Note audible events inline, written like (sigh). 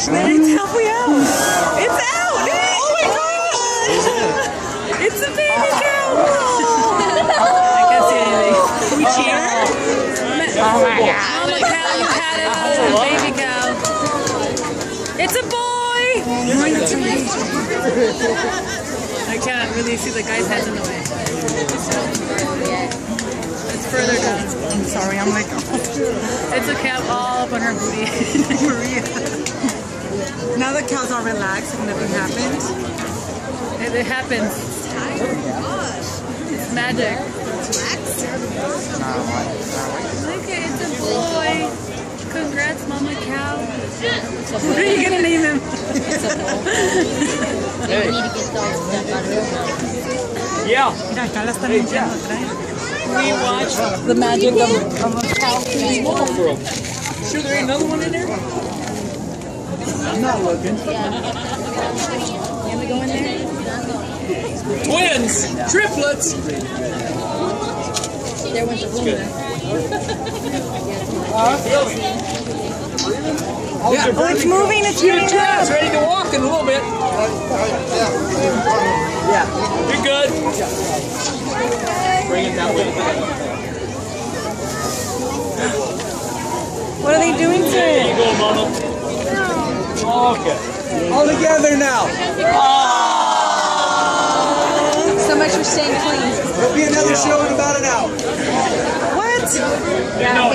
It's me out. It's out. Oh my gosh. It's a baby (laughs) girl. I oh. can't see anything. We cheer. Oh my god. Mama cow, you had it. Oh, baby cow. It's a boy. I can't really see the guy's head in the way. It's further down. I'm sorry, I'm like, (laughs) It's a cow all up on her booty. (laughs) Maria. Now the cow's are relaxed and nothing happened. It, it happens. It's magic. Look, it's a boy. Congrats, Mama Cow. What are you gonna name him? (laughs) Yeah. Mira, acá la están limpiando. We watched The magic of, of a cow. small for. Sure there ain't another one in there? I'm not looking. Can we go in there? Twins! Triplets! There went the balloon. Yeah, Oh, it's moving, it's Your moving turn. up. ready to walk in a little bit. Yeah. You're good. Bring it that way. What are they doing to There you go, Mama. Okay. All together now. Ah. So much for staying clean. There'll be another show in about an hour. What? No,